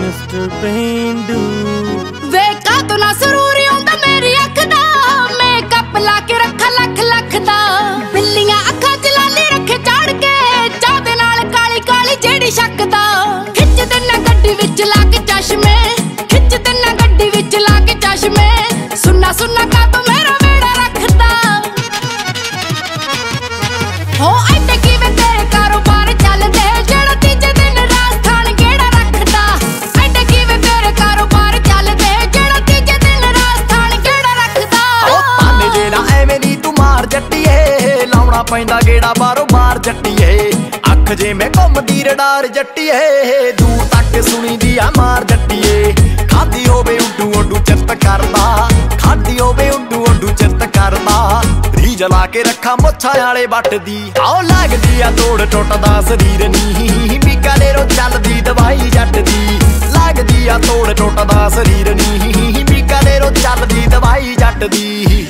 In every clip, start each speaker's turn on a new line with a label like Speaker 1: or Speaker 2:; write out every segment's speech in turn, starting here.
Speaker 1: Mister ਬੇਂਡੂ
Speaker 2: ਵੇ ਕਾ ਤੂੰ ਨਾ ਸਰੂਰੀ ਹੁੰਦਾ ਮੇਰੀ ਅੱਖ
Speaker 3: ਪੈਂਦਾ ਗੇੜਾ ਬਾਹਰੋਂ ਬਾਰ ਜੱਟੀਏ। ਅੱਖ ਜਿਵੇਂ ਘੁੰਮਦੀ ਰਡਾਰ ਜੱਟੀਏ। ਦੂਰ ਤੱਕ ਸੁਣੀਦੀ ਆ ਮਾਰ ਜੱਟੀਏ। ਖਾਦੀ ਹੋਵੇ ਉੱਡੂ ਉੱਡੂ ਚਿੱਤ ਕਰਦਾ। ਖਾਦੀ ਹੋਵੇ ਉੱਡੂ ਉੱਡੂ ਚਿੱਤ ਕਰਦਾ। ਰੀਜ ਲਾ ਕੇ ਰੱਖਾਂ ਮੁੱਛਾਂ ਵਾਲੇ ਵੱਟ ਦੀ। ਆਓ ਲੱਗਦੀ ਆ ਤੋੜ ਟੁੱਟਦਾ ਸਰੀਰ ਨੀ। ਬੀਕਾਨੇਰੋਂ ਚੱਲਦੀ ਦਵਾਈ ਜੱਟਦੀ ਲੱਗਦੀ ਆ ਤੋੜ ਟੁੱਟਦਾ ਸਰੀਰ ਨੀ। ਬੀਕਾਨੇਰੋਂ ਚੱਲਦੀ ਦਵਾਈ ਜੱਟਦੀ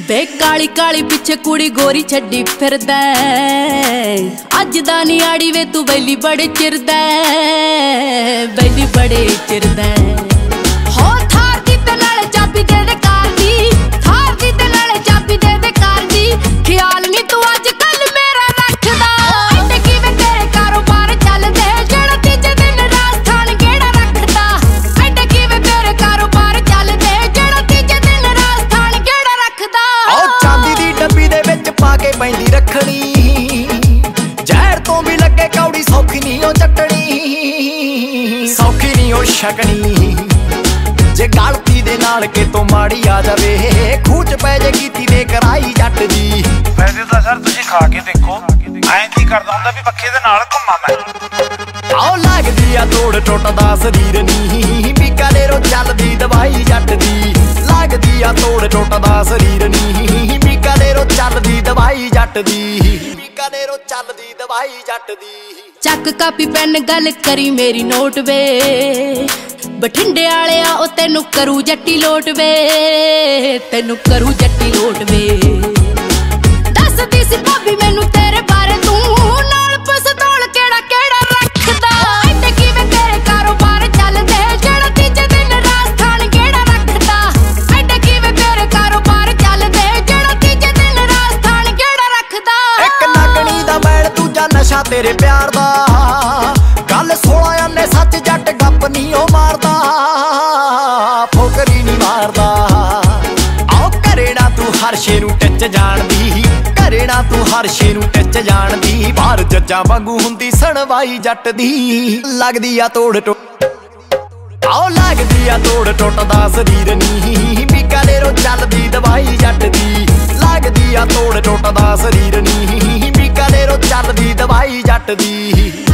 Speaker 3: ਦੀ
Speaker 2: ਕਾਲੀ ਕਾਲੀ ਪਿੱਛੇ ਕੁੜੀ ਗੋਰੀ ਛੱਡੀ ਫਿਰਦਾ ਅੱਜ ਦਾ ਨਿਆੜੀ ਵੇ ਤੂੰ ਬੈਲੀ ਬੜੇ ਚਿਰਦਾ ਹੈ। ਬੈਲੀ ਬੜੇ ਚਿਰਦਾ ਨਹੀਂ
Speaker 3: ਉਹ ਛਕਣੀ ਜੇ ਗਲਤੀ ਦੇ ਨਾਲ ਕਿਤੋਂ ਮਾੜੀ ਆ ਜਾਵੇ ਖੂਚ ਪੈ ਜੇ ਕੀਤੀ ਦੇ ਕਰਾਈ ਜੱਟ ਦੀ।
Speaker 4: ਵੈਸੇ ਤਾਂ ਸਰ ਤੁਸੀਂ ਖਾ ਕੇ ਦੇਖੋ ਐਂ ਕੀ ਕਰਦਾ ਹੁੰਦਾ ਵੀ ਪੱਖੇ ਦੇ ਨਾਲ ਘੁੰਮਾਂ ਮੈਂ।
Speaker 3: ਆਓ ਲੱਗਦੀ ਆ ਤੋੜ ਟੁੱਟਦਾ ਸਰੀਰ ਨੀ। ਬੀਕਾਨੇਰੋਂ ਚੱਲਦੀ ਦਵਾਈ ਜੱਟ ਦੀ। ਲੱਗਦੀ ਆ ਤੋੜ ਟੁੱਟਦਾ ਸਰੀਰ ਨੀ। ਬੀਕਾਨੇਰੋਂ ਚੱਲਦੀ ਦਵਾਈ ਜੱਟ ਦੀ। ਬੀਕਾਨੇਰੋਂ ਚੱਲਦੀ, ਦਵਾਈ ਜੱਟ ਦੀ
Speaker 2: ਚੱਕ ਕਾਪੀ, ਪੈਨ, ਗੱਲ ਕਰੀ ਮੇਰੀ ਨੋਟ ਵੇ। ਬਠਿੰਡੇ ਵਾਲਿਆ, ਉਹ ਤੈਨੂੰ ਕਰੂ ਜੱਟੀ ਲੋਟ ਵੇ। ਤੈਨੂੰ ਕਰੂ ਜੱਟੀ ਲੋਟ ਵੇ। ਦੱਸਦੀ ਸੀ ਤੇਰੇ
Speaker 3: ਪਿਆਰ ਦਾ। ਗੱਲ 16 ਆਨੇ ਸੱਚ ਜੱਟ ਗੱਪ ਨਹੀਂ ਉਹ ਮਾਰਦਾ। ਫੋਕਰੀ ਨਹੀਂ ਮਾਰਦਾ। ਆਓ ਘਰੇ ਨਾ ਤੂੰ ਹਰ ਸ਼ੇ ਨੂੰ ਟੱਚ ਜਾਣਦੀ। ਘਰੇ ਨਾ ਤੂੰ ਹਰ ਸ਼ੇ ਨੂੰ ਟੱਚ ਜਾਣਦੀ। ਬਾਹਰ ਜੱਜਾਂ ਵਾਂਗੂ ਹੁੰਦੀ ਸਣਵਾਈ ਜੱਟ ਦੀ। ਲੱਗਦੀ ਆ ਤੋੜ ਟੁੱਟ। ਆਓ ਲੱਗਦੀ ਆ ਤੋੜ ਟੁੱਟਦਾ ਸਰੀਰ ਨੀ। ਬੀਕਾਨੇਰੋਂ ਚੱਲਦੀ ਦਵਾਈ ਜੱਟ ਦੀ। ਲੱਗਦੀ ਆ ਤੋੜ ਟੁੱਟਦਾ ਸਰੀਰ ਨੀ। ਬੀਕਾਨੇਰੋਂ